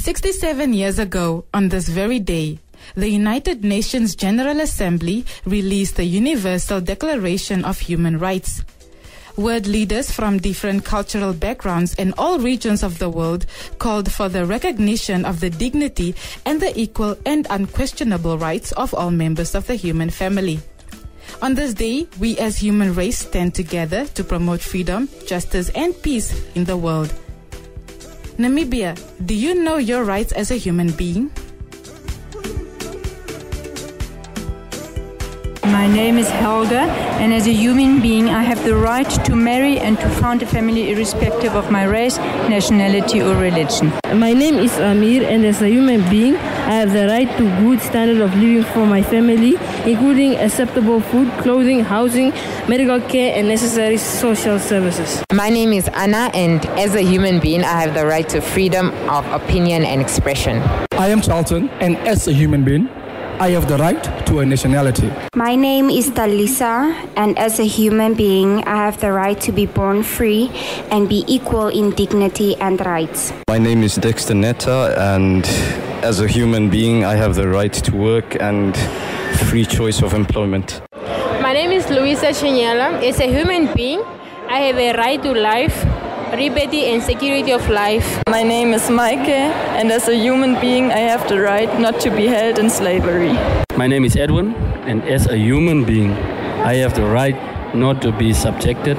67 years ago, on this very day, the United Nations General Assembly released the Universal Declaration of Human Rights. World leaders from different cultural backgrounds in all regions of the world called for the recognition of the dignity and the equal and unquestionable rights of all members of the human family. On this day, we as human race stand together to promote freedom, justice, and peace in the world. Namibia, do you know your rights as a human being? My name is Helga, and as a human being, I have the right to marry and to found a family irrespective of my race, nationality, or religion. My name is Amir, and as a human being, I have the right to good standard of living for my family, including acceptable food, clothing, housing, medical care, and necessary social services. My name is Anna, and as a human being, I have the right to freedom of opinion and expression. I am Charlton, and as a human being, I have the right to a nationality. My name is Talisa, and as a human being, I have the right to be born free and be equal in dignity and rights. My name is Dexter Netta, and as a human being, I have the right to work and free choice of employment. My name is Luisa Chinyala. As a human being, I have a right to life, liberty, and security of life. My name is Maike, and as a human being, I have the right not to be held in slavery. My name is Edwin, and as a human being, I have the right not to be subjected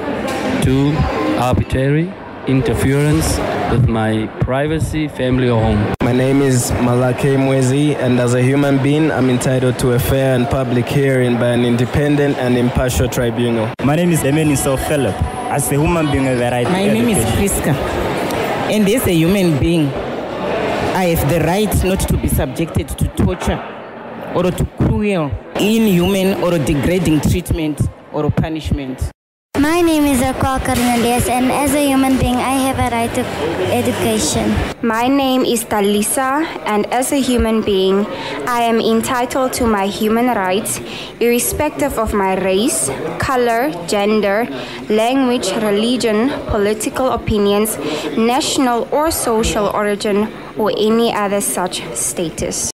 to arbitrary interference with my privacy, family, or home. My name is Malake Mwezi, and as a human being, I'm entitled to a fair and public hearing by an independent and impartial tribunal. My name is Emeni Philip. As a human being, the right My name is Priska, and as a human being, I have the right not to be subjected to torture or to cruel, inhuman, or degrading treatment or punishment. My name is Aqua Cornelius, and as a human being, I have a right to education. My name is Talisa, and as a human being, I am entitled to my human rights, irrespective of my race, color, gender, language, religion, political opinions, national or social origin, or any other such status.